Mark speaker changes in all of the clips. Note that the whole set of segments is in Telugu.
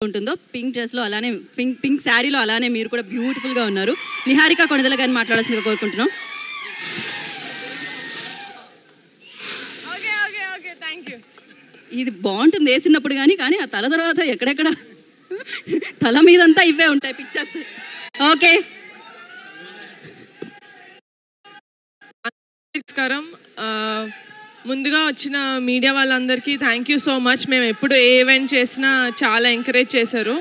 Speaker 1: ఉంటుందో? పింక్ డ్రెస్లో అలానే పింక్ పింక్ శారీలో అలానే మీరు కూడా బ్యూటిఫుల్గా ఉన్నారు. నిహారిక కొణిదల గారిని మాట్లాడాల్సిందిగా కోరుకుంటున్నాం.
Speaker 2: Okay okay okay thank you.
Speaker 1: ఇది బాగుంటుంది వేసినప్పుడు కానీ కానీ ఆ తల తర్వాత ఎక్కడెక్కడ తల మీదంతా ఇవే ఉంటాయి పిక్చర్స్. ఓకే.
Speaker 2: నమస్కారం. ఆ, ముందుగా వచ్చిన మీడియా వాళ్ళందరికీ థ్యాంక్ యూ సో మచ్ మేము ఎప్పుడు ఏ ఈవెంట్ చేసినా చాలా ఎంకరేజ్ చేశారు.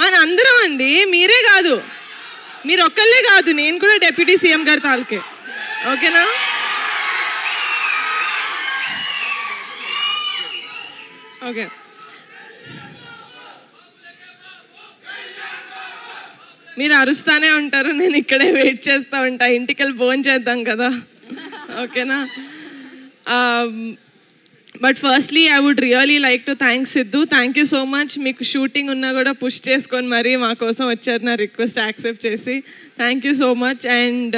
Speaker 2: మన అందరం అండి మీరే కాదు. మీరు ఒక్కళ్ళే కాదు నేను కూడా డెప్యూటీ సీఎం గారి తాలకే. ఓకేనా? ఓకే. మీరు అరుస్తానే ఉంటారు నేను ఇక్కడే వెయిట్ చేస్తూ ఉంటా ఇంటికి వెళ్ళి ఫోన్ చేద్దాం కదా. ఓకేనా? But firstly I would really like to thanks Siddhu thank you so much మీకు షూటింగ్ ఉన్నా కూడా పుష్ చేసుకొని మరీ మా కోసం వచ్చారు నా రిక్వెస్ట్ యాక్సెప్ట్ చేసి. Thank you so much and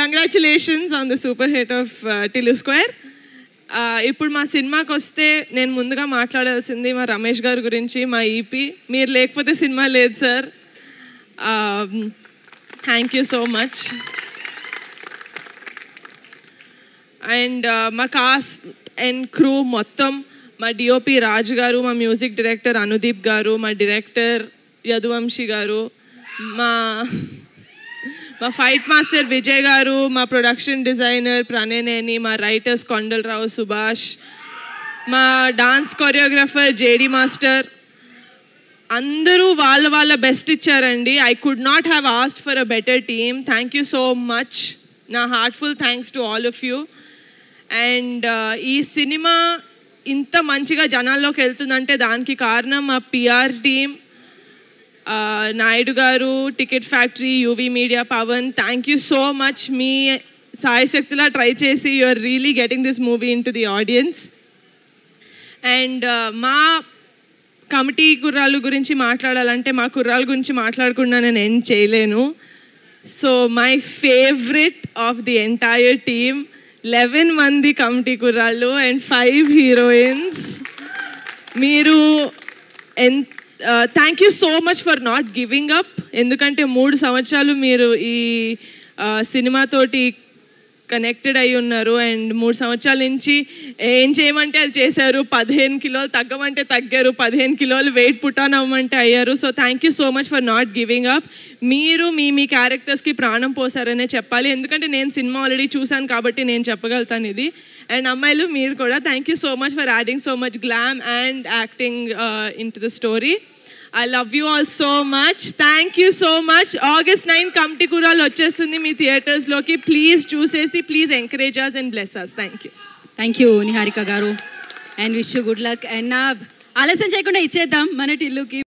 Speaker 2: congratulations on the super hit of Tillu square ఇప్పుడు మా సినిమాకి వస్తే నేను ముందుగా మాట్లాడాల్సింది మా రమేష్ గారి గురించి మా ఈపీ మీరు లేకపోతే సినిమా లేదు sir thank you so much and మా కాస్ట్ అండ్ క్రూ మొత్తం మా డిఓపి రాజు గారు మా మ్యూజిక్ డైరెక్టర్ అనుదీప్ గారు మా డైరెక్టర్ యదువంశీ గారు మా మా ఫైట్ మాస్టర్ విజయ్ గారు మా ప్రొడక్షన్ డిజైనర్ ప్రణయనేని మా రైటర్స్ కొండలరావు సుభాష్ మా డాన్స్ కొరియోగ్రాఫర్ జేడి మాస్టర్ అందరూ వాళ్ళ వాళ్ళ బెస్ట్ ఇచ్చారండి. I could not have asked for a better team thank you so much నా heartful thanks to all of you and ఈ సినిమా ఇంత మంచిగా జనాల్లోకి వెళ్తుందంటే దానికి కారణం మా P R team Naidu garu ticket factory U V media Pavan thank you so much మీ సాయశక్తిలా ట్రై చేసి you are really getting this movie into the audience and మా కమిటీ కుర్రాళ్ళ గురించి మాట్లాడాలంటే మా కుర్రాళ్ళ గురించి మాట్లాడకుండా నేను ఎండ్ చేయలేను. So my favourite of the entire team eleven మంది కమిటీ కుర్రాళ్ళు అండ్ ఫైవ్ హీరోయిన్స్. మీరు ఎన్ thank you so much for not giving up ఎందుకంటే మూడు సంవత్సరాలు మీరు ఈ సినిమాతోటి కనెక్టెడ్ అయి ఉన్నారు. అండ్ మూడు సంవత్సరాల నుంచి ఏం చేయమంటే అది చేశారు. పదిహేను కిలోలు తగ్గమంటే తగ్గారు. పదిహేను కిలోలు వెయిట్ పుటాన్ అవ్వమంటే అయ్యారు. So thank you so much for not giving up మీరు మీ మీ క్యారెక్టర్స్కి ప్రాణం పోసారనే చెప్పాలి. ఎందుకంటే నేను సినిమా ఆల్రెడీ చూశాను కాబట్టి నేను చెప్పగలుగుతాను ఇది. అండ్ అమ్మాయిలు మీరు కూడా thank you so much for adding so much glam and acting in to the story I love you all so much thank you so much August nine committee కూరాలు వచ్చేస్తుంది మీ థియేటర్స్లోకి ప్లీజ్ చూసేసి please encourage us and bless us thank you
Speaker 1: thank you Niharika గారు. And wish good luck and నా ఆలస్యం చేయకుండా ఇచ్చేద్దాం మన టిల్లుకి.